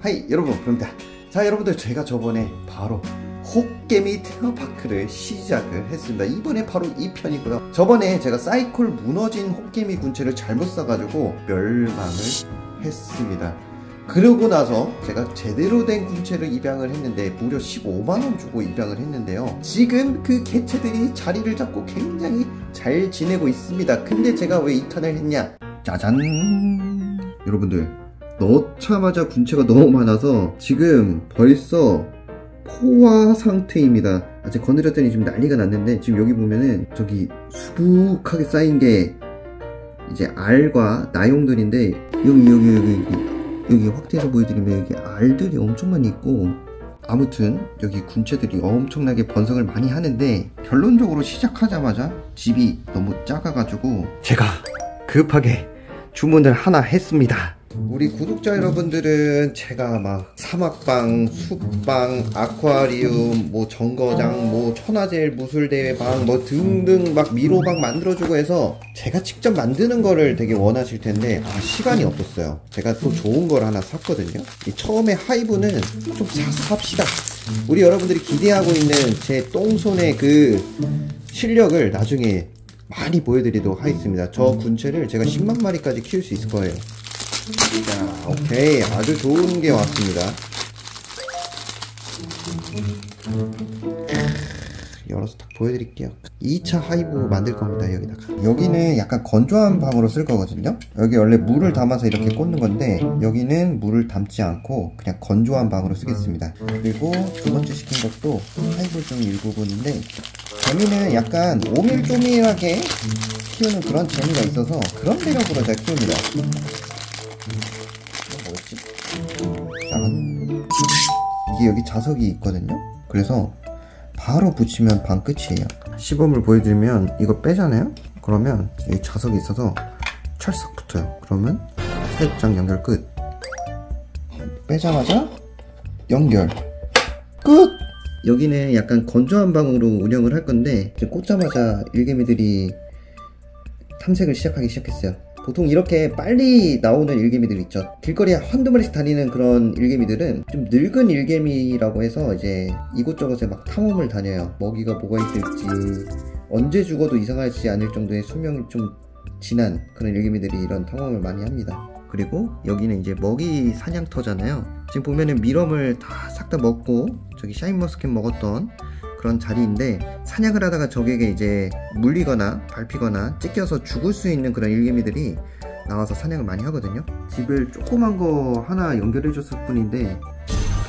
하이 여러분 그럼니다. 자 여러분들 제가 저번에 바로 호깨미 테마파크를 시작을 했습니다. 이번에 바로 이 편이고요. 저번에 제가 사이콜 무너진 호깨미 군체를 잘못 사가지고 멸망을 했습니다 그러고 나서 제가 제대로 된 군체를 입양을 했는데 무려 15만원 주고 입양을 했는데요. 지금 그 개체들이 자리를 잡고 굉장히 잘 지내고 있습니다. 근데 제가 왜 이탄을 했냐? 짜잔! 여러분들 넣자마자 군체가 너무 많아서 지금 벌써 포화 상태입니다. 아직 거느렸더니 지금 난리가 났는데 지금 여기 보면은 저기 수북하게 쌓인 게 이제 알과 나용들인데 여기 여기 여기 여기 여기 확대해서 보여드리면 여기 알들이 엄청 많이 있고 아무튼 여기 군체들이 엄청나게 번성을 많이 하는데 결론적으로 시작하자마자 집이 너무 작아가지고 제가 급하게 주문을 하나 했습니다. 우리 구독자 여러분들은 제가 막 사막방, 숲방, 아쿠아리움, 뭐 정거장, 뭐 천하제일 무술대회 방, 뭐 등등 막 미로방 만들어주고 해서 제가 직접 만드는 거를 되게 원하실 텐데 아, 시간이 없었어요. 제가 또 좋은 걸 하나 샀거든요. 처음에 하이브는 좀 사서 합시다. 우리 여러분들이 기대하고 있는 제 똥손의 그 실력을 나중에 많이 보여드리도록 하겠습니다. 저 군체를 제가 10만 마리까지 키울 수 있을 거예요. 자, 오케이. 아주 좋은 게 왔습니다. 열어서 딱 보여드릴게요. 2차 하이브 만들 겁니다 여기다가. 여기는 약간 건조한 방으로 쓸 거거든요. 여기 원래 물을 담아서 이렇게 꽂는 건데 여기는 물을 담지 않고 그냥 건조한 방으로 쓰겠습니다. 그리고 두 번째 시킨 것도 하이브 중 일부분인데 재미는 약간 오밀조밀하게 키우는 그런 재미가 있어서 그런 매력으로 잘 키웁니다 여기 자석이 있거든요. 그래서 바로 붙이면 반 끝이에요. 시범을 보여드리면 이거 빼잖아요? 그러면 이 자석이 있어서 철썩 붙어요. 그러면 사육장 연결 끝. 빼자마자 연결. 끝! 여기는 약간 건조한 방으로 운영을 할 건데 꽂자마자 일개미들이 탐색을 시작하기 시작했어요 보통 이렇게 빨리 나오는 일개미들 있죠. 길거리에 한두 마리씩 다니는 그런 일개미들은 좀 늙은 일개미라고 해서 이제 이곳저곳에 막 탐험을 다녀요. 먹이가 뭐가 있을지 언제 죽어도 이상하지 않을 정도의 수명이 좀 지난 그런 일개미들이 이런 탐험을 많이 합니다. 그리고 여기는 이제 먹이 사냥터잖아요. 지금 보면은 미럼을 다 싹 다 먹고 저기 샤인머스켓 먹었던 그런 자리인데 사냥을 하다가 적에게 이제 물리거나 밟히거나 찢겨서 죽을 수 있는 그런 일개미들이 나와서 사냥을 많이 하거든요. 집을 조그만 거 하나 연결해 줬을 뿐인데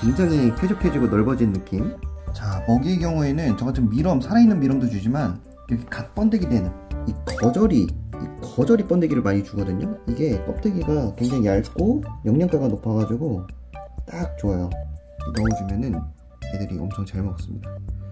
굉장히 쾌적해지고 넓어진 느낌. 자 먹이의 경우에는 저 같은 mealworm 살아있는 mealworm도 주지만 여기 갓 번데기 된 이 거저리 이 거저리 번데기를 많이 주거든요. 이게 껍데기가 굉장히 얇고 영양가가 높아가지고 딱 좋아요. 넣어주면은 애들이 엄청 잘 먹습니다. 자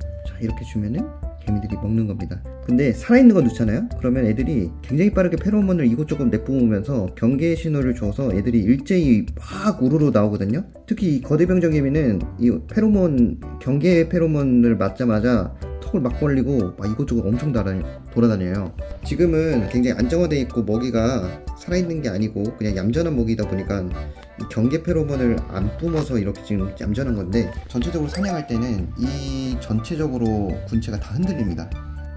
이렇게 주면은 개미들이 먹는 겁니다. 근데 살아있는 거 넣잖아요? 그러면 애들이 굉장히 빠르게 페로몬을 이곳저곳 내뿜으면서 경계 신호를 줘서 애들이 일제히 막 우르르 나오거든요? 특히 이 거대병정 개미는 이 페로몬 경계 페로몬을 맞자마자 턱을 막 벌리고 막 이곳저곳 엄청 돌아다녀요. 지금은 굉장히 안정화되어 있고 먹이가 살아있는 게 아니고 그냥 얌전한 먹이다 보니까 경계 페로몬을 안 뿜어서 이렇게 지금 얌전한 건데 전체적으로 사냥할 때는 이 전체적으로 군체가 다 흔들립니다.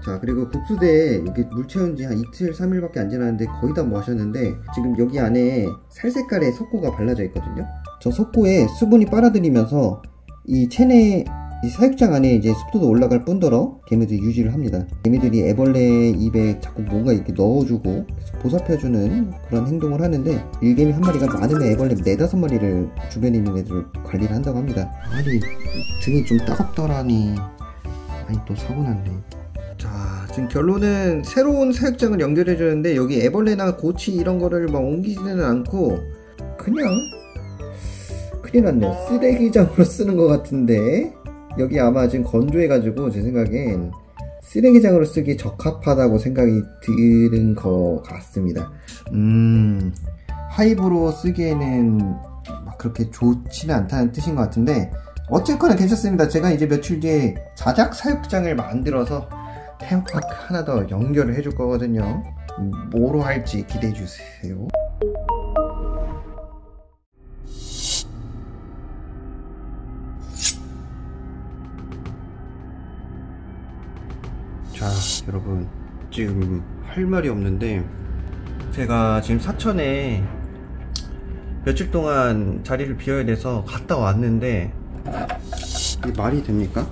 자 그리고 국수대에 여기 물 채운 지 한 이틀 3일밖에 안 지났는데 거의 다 마셨는데 지금 여기 안에 살 색깔의 석고가 발라져 있거든요. 저 석고에 수분이 빨아들이면서 이 체내 이 사육장 안에 이제 습도도 올라갈 뿐더러 개미들이 유지를 합니다. 개미들이 애벌레 입에 자꾸 뭔가 이렇게 넣어주고 보살펴주는 그런 행동을 하는데 일개미 한 마리가 많으면 애벌레 네다섯 마리를 주변에 있는 애들을 관리를 한다고 합니다. 아니 등이 좀 따갑더라니 아니 또 사고 났네. 자 지금 결론은 새로운 사육장을 연결해 주는데 여기 애벌레나 고치 이런 거를 막 옮기지는 않고 그냥 큰일 났네요 쓰레기장으로 쓰는 것 같은데 여기 아마 지금 건조해가지고 제 생각엔 쓰레기장으로 쓰기 적합하다고 생각이 드는 것 같습니다. 음 하이브로 쓰기에는 막 그렇게 좋지는 않다는 뜻인 것 같은데 어쨌거나 괜찮습니다. 제가 이제 며칠 뒤에 자작 사육장을 만들어서 테마파크 하나 더 연결을 해줄 거거든요. 뭐로 할지 기대해 주세요. 자, 여러분. 지금 할 말이 없는데 제가 지금 사천에 며칠 동안 자리를 비워야 돼서 갔다 왔는데 이게 말이 됩니까?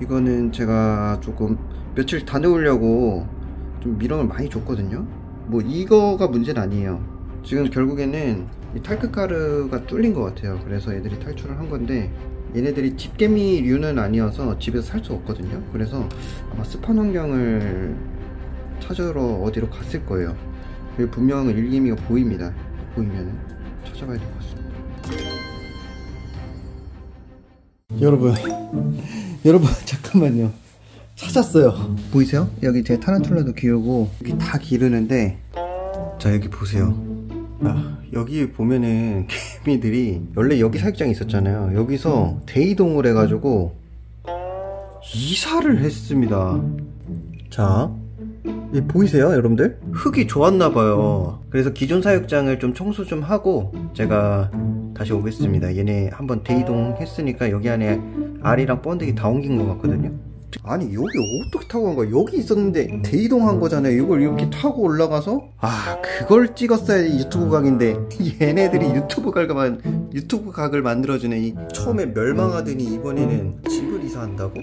이거는 제가 조금 며칠 다녀오려고 좀 미련을 많이 줬거든요 뭐 이거가 문제는 아니에요 지금 결국에는 이 탈크가르가 뚫린 것 같아요 그래서 애들이 탈출을 한 건데 얘네들이 집개미류는 아니어서 집에서 살 수 없거든요. 그래서 아마 습한 환경을 찾으러 어디로 갔을 거예요. 분명 일기미가 보입니다. 보이면 찾아봐야 될 것 같습니다. 여러분 여러분 잠깐만요. 찾았어요. 보이세요? 여기 제 타란툴라도 기르고 여기 다 기르는데 자 여기 보세요 아, 여기 보면은 개미들이 원래 여기 사육장이 있었잖아요. 여기서 대이동을 해가지고 이사를 했습니다. 자 이 보이세요 여러분들? 흙이 좋았나봐요. 그래서 기존 사육장을 좀 청소 좀 하고 제가 다시 오겠습니다. 얘네 한번 대이동 했으니까 여기 안에 알이랑 번데기 다 옮긴 것 같거든요 아니 여기 어떻게 타고 간 거야? 여기 있었는데 대이동한 거잖아요. 이걸 이렇게 타고 올라가서? 아 그걸 찍었어야 유튜브 각인데 얘네들이 유튜브 각을 유튜브 각을 만들어주네. 이 처음에 멸망하더니 이번에는 집을 이사한다고?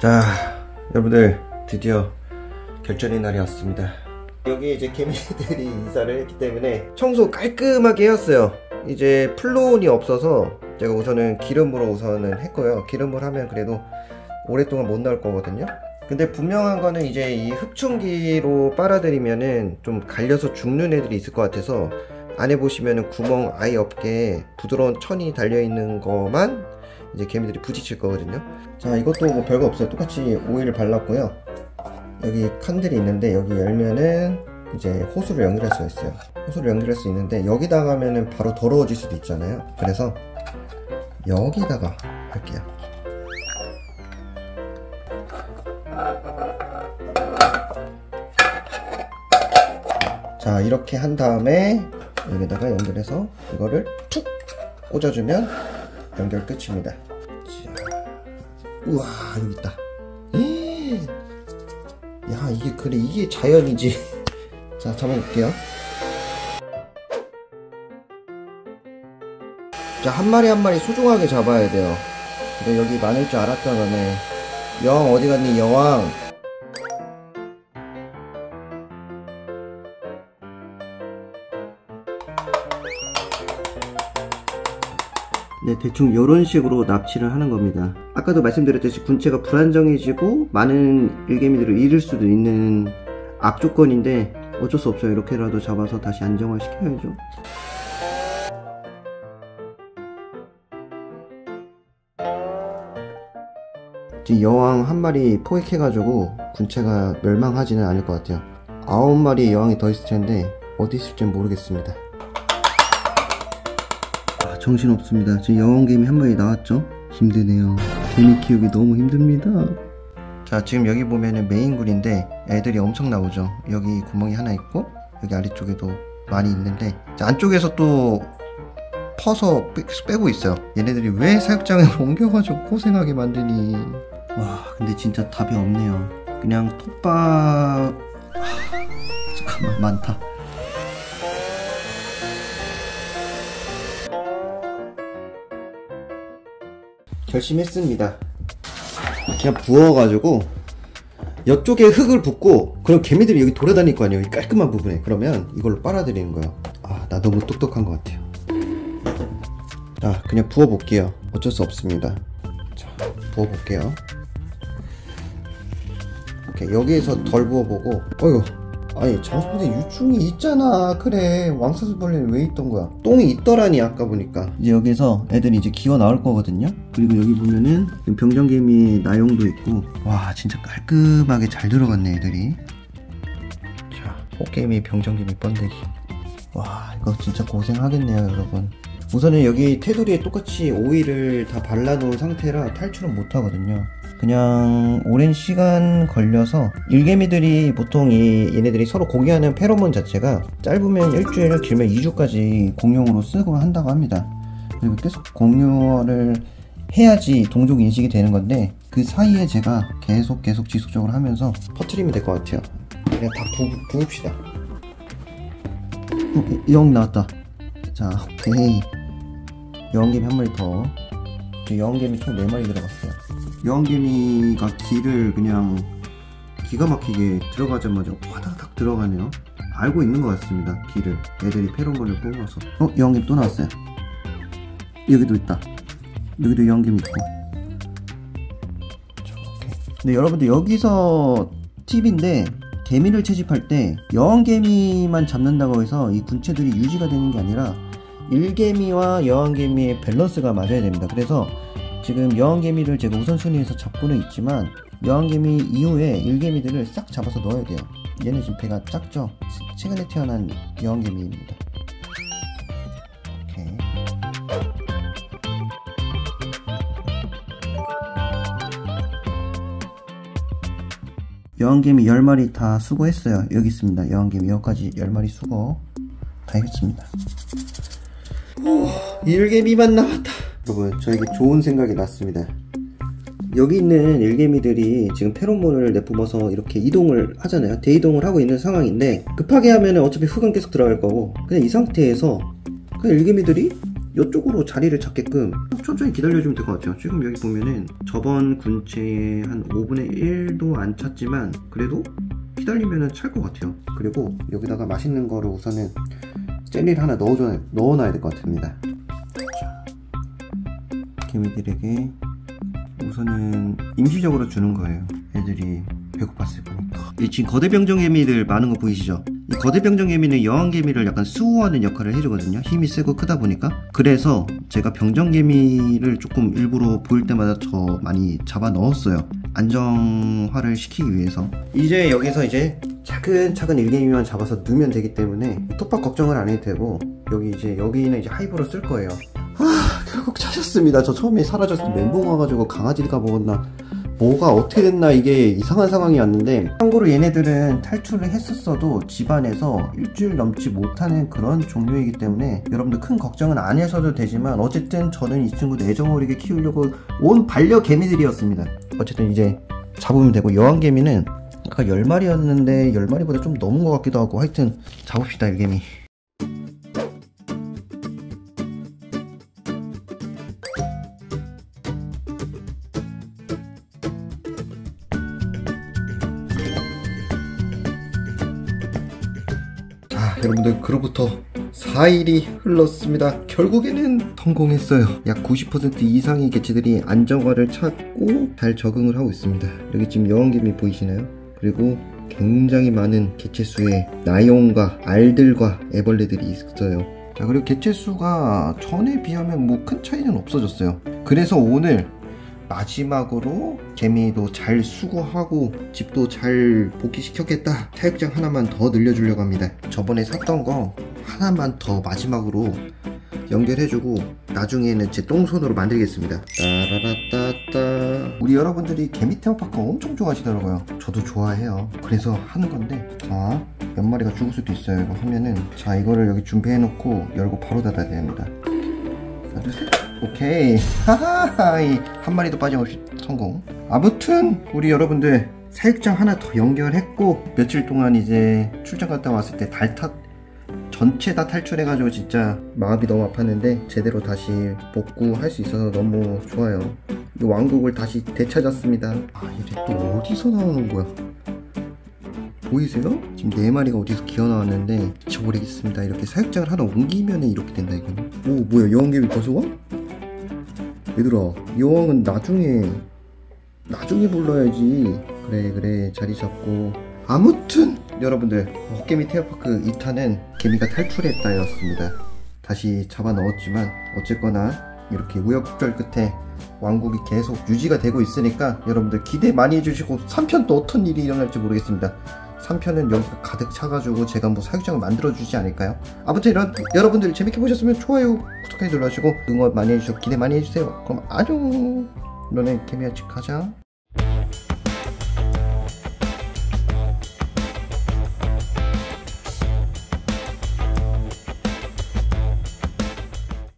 자 여러분들 드디어 결전의 날이 왔습니다. 여기 이제 개미들이 이사를 했기 때문에 청소 깔끔하게 해왔어요 이제 플론이 없어서 제가 우선은 기름으로 우선은 했고요. 기름을 하면 그래도 오랫동안 못 나올 거거든요. 근데 분명한 거는 이제 이 흡충기로 빨아들이면은 좀 갈려서 죽는 애들이 있을 것 같아서 안에 보시면은 구멍 아예 없게 부드러운 천이 달려있는 거만 이제 개미들이 부딪힐 거거든요. 자 이것도 뭐 별거 없어요. 똑같이 오일을 발랐고요. 여기 칸들이 있는데 여기 열면은 이제 호수를 연결할 수가 있어요. 호수를 연결할 수 있는데 여기다가 하면은 바로 더러워질 수도 있잖아요. 그래서 여기다가 할게요. 자 이렇게 한 다음에 여기다가 연결해서 이거를 툭 꽂아주면 연결 끝입니다. 자, 우와 여기 있다. 야 이게 그래 이게 자연이지 자 잡아볼게요 자, 한 마리 한 마리 소중하게 잡아야 돼요. 근데 여기 많을 줄 알았다, 너네. 여왕 어디 갔니, 여왕? 네, 대충 이런 식으로 납치를 하는 겁니다. 아까도 말씀드렸듯이 군체가 불안정해지고 많은 일개미들을 잃을 수도 있는 악조건인데 어쩔 수 없어요. 이렇게라도 잡아서 다시 안정화 시켜야죠. 지금 여왕 한 마리 포획해가지고 군체가 멸망하지는 않을 것 같아요. 아홉 마리 여왕이 더 있을 텐데 어디 있을지 모르겠습니다. 아, 정신없습니다. 지금 여왕 개미 한 마리 나왔죠? 힘드네요. 개미 키우기 너무 힘듭니다. 자 지금 여기 보면은 메인굴인데 애들이 엄청 나오죠. 여기 구멍이 하나 있고 여기 아래쪽에도 많이 있는데 안쪽에서 또 퍼서 빼, 고 있어요. 얘네들이 왜 사육장에 옮겨가지고 고생하게 만드니? 와 근데 진짜 답이 없네요. 그냥 톱밥. 하... 잠깐만 많다. 결심했습니다 그냥 부어가지고 이쪽에 흙을 붓고 그럼 개미들이 여기 돌아다닐 거 아니에요? 이 깔끔한 부분에. 그러면 이걸로 빨아들이는 거예요. 아 나 너무 똑똑한 것 같아요. 자 그냥 부어 볼게요. 어쩔 수 없습니다. 자 부어 볼게요. 이렇게 여기에서 덜 부어보고 어휴 아니 장수분대 유충이 있잖아. 그래. 왕사슴벌레는 왜 있던 거야? 똥이 있더라니 아까 보니까. 이제 여기서 애들이 이제 기어 나올 거거든요. 그리고 여기 보면은 병정개미 나용도 있고. 와 진짜 깔끔하게 잘 들어갔네 애들이. 자 호개미 병정개미 번데기. 와 이거 진짜 고생하겠네요 여러분. 우선은 여기 테두리에 똑같이 오일을 다 발라놓은 상태라 탈출은 못하거든요 그냥 오랜 시간 걸려서 일개미들이 보통 이 얘네들이 서로 공유하는 페로몬 자체가 짧으면 일주일 길면 2주까지 공용으로 쓰고 한다고 합니다. 그리고 계속 공유를 해야지 동족 인식이 되는 건데 그 사이에 제가 계속 계속 지속적으로 하면서 퍼트리면 될 것 같아요. 그냥 다 부, 부읍시다. 어, 영 나왔다. 자 오케이. 여왕개미 한 마리 더. 여왕개미 총 4마리 들어갔어요 여왕개미가 길을 그냥 기가 막히게 들어가자마자 화다닥 들어가네요 알고 있는 것 같습니다 길을 애들이 페로몬을 뽑아서 어? 여왕개미 또 나왔어요 여기도 있다 여기도 여왕개미 있고. 근데 여러분들 여기서 팁인데 개미를 채집할 때 여왕개미만 잡는다고 해서 이 군체들이 유지가 되는 게 아니라 일개미와 여왕개미의 밸런스가 맞아야 됩니다. 그래서 지금 여왕개미를 제가 우선순위에서 잡고는 있지만 여왕개미 이후에 일개미들을 싹 잡아서 넣어야 돼요. 얘는 지금 배가 작죠? 최근에 태어난 여왕개미입니다. 오케이. 여왕개미 10마리 다 수거했어요. 여기 있습니다. 여왕개미 여기까지 10마리 수거 다 했습니다. 오, 일개미만 나왔다. 여러분, 저에게 좋은 생각이 났습니다. 여기 있는 일개미들이 지금 페로몬을 내뿜어서 이렇게 이동을 하잖아요. 대이동을 하고 있는 상황인데 급하게 하면 어차피 흙은 계속 들어갈 거고 그냥 이 상태에서 그냥 일개미들이 이쪽으로 자리를 잡게끔 천천히 기다려주면 될 것 같아요. 지금 여기 보면은 저번 군체의 한 5분의 1도 안 찼지만 그래도 기다리면은 찰것 같아요. 그리고 여기다가 맛있는 거를 우선은 젤리를 하나 넣어줘, 넣어놔야 될 것 같습니다. 자, 개미들에게 우선은 임시적으로 주는 거예요. 애들이 배고팠을 거니까. 이 지금 거대병정 개미들 많은 거 보이시죠? 이 거대병정 개미는 여왕 개미를 약간 수호하는 역할을 해주거든요. 힘이 세고 크다 보니까. 그래서 제가 병정 개미를 조금 일부러 보일 때마다 더 많이 잡아 넣었어요. 안정화를 시키기 위해서. 이제 여기서 이제 차근차근 일개미만 잡아서 넣으면 되기 때문에 톱밥 걱정을 안 해도 되고 여기 이제 여기는 이제 하이브로 쓸 거예요. 아 결국 찾았습니다. 저 처음에 사라졌을 때 멘붕 와가지고 강아지가 먹었나? 뭐가 어떻게 됐나? 이게 이상한 상황이 왔는데 참고로 얘네들은 탈출을 했었어도 집안에서 일주일 넘지 못하는 그런 종류이기 때문에 여러분들 큰 걱정은 안 하셔도 되지만 어쨌든 저는 이 친구들 애정 어리게 키우려고 온 반려 개미들이었습니다. 어쨌든 이제 잡으면 되고 여왕 개미는 아까 10마리였는데 10마리보다 좀 넘은 것 같기도 하고 하여튼 잡읍시다 일개미 그로부터 4일이 흘렀습니다. 결국에는 성공했어요. 약 90% 이상의 개체들이 안정화를 찾고 잘 적응을 하고 있습니다. 여기 지금 여왕개미 보이시나요? 그리고 굉장히 많은 개체수의 나용과 알들과 애벌레들이 있어요. 자 그리고 개체수가 전에 비하면 뭐 큰 차이는 없어졌어요. 그래서 오늘 마지막으로 개미도 잘 수거하고 집도 잘 복귀시켰겠다. 사육장 하나만 더 늘려주려고 합니다. 저번에 샀던 거 하나만 더 마지막으로 연결해주고 나중에는 제 똥손으로 만들겠습니다. 따라라따따. 우리 여러분들이 개미 테마파크 엄청 좋아하시더라고요. 저도 좋아해요. 그래서 하는 건데 자 몇 마리가 죽을 수도 있어요. 이거 하면은. 자 이거를 여기 준비해 놓고 열고 바로 닫아야 됩니다. 하나 둘셋 오케이. 하하하 한 마리도 빠짐없이 성공. 아무튼 우리 여러분들 사육장 하나 더 연결했고 며칠 동안 이제 출장 갔다 왔을 때 달탓 전체 다 탈출해가지고 진짜 마음이 너무 아팠는데 제대로 다시 복구 할 수 있어서 너무 좋아요. 이 왕국을 다시 되찾았습니다. 아 이제 또 어디서 나오는 거야? 보이세요? 지금 네 마리가 어디서 기어 나왔는데 미쳐버리겠습니다. 이렇게 사육장을 하나 옮기면 이렇게 된다 이거는. 오 뭐야 여왕개미 벌써 와? 얘들아 여왕은 나중에 나중에 불러야지. 그래 그래 자리 잡고. 아무튼 여러분들 헛개미 테마파크 2탄은 개미가 탈출했다 였습니다. 다시 잡아 넣었지만 어쨌거나 이렇게 우여곡절 끝에 왕국이 계속 유지가 되고 있으니까 여러분들 기대 많이 해주시고 3편 또 어떤 일이 일어날지 모르겠습니다 3편은 여기가 가득 차가지고 제가 뭐 사육장을 만들어주지 않을까요? 아무튼 이런 여러분들 재밌게 보셨으면 좋아요 구독하기 눌러주시고 응원 많이 해주시고 기대 많이 해주세요. 그럼 안녕! 너네 개미야 집 가자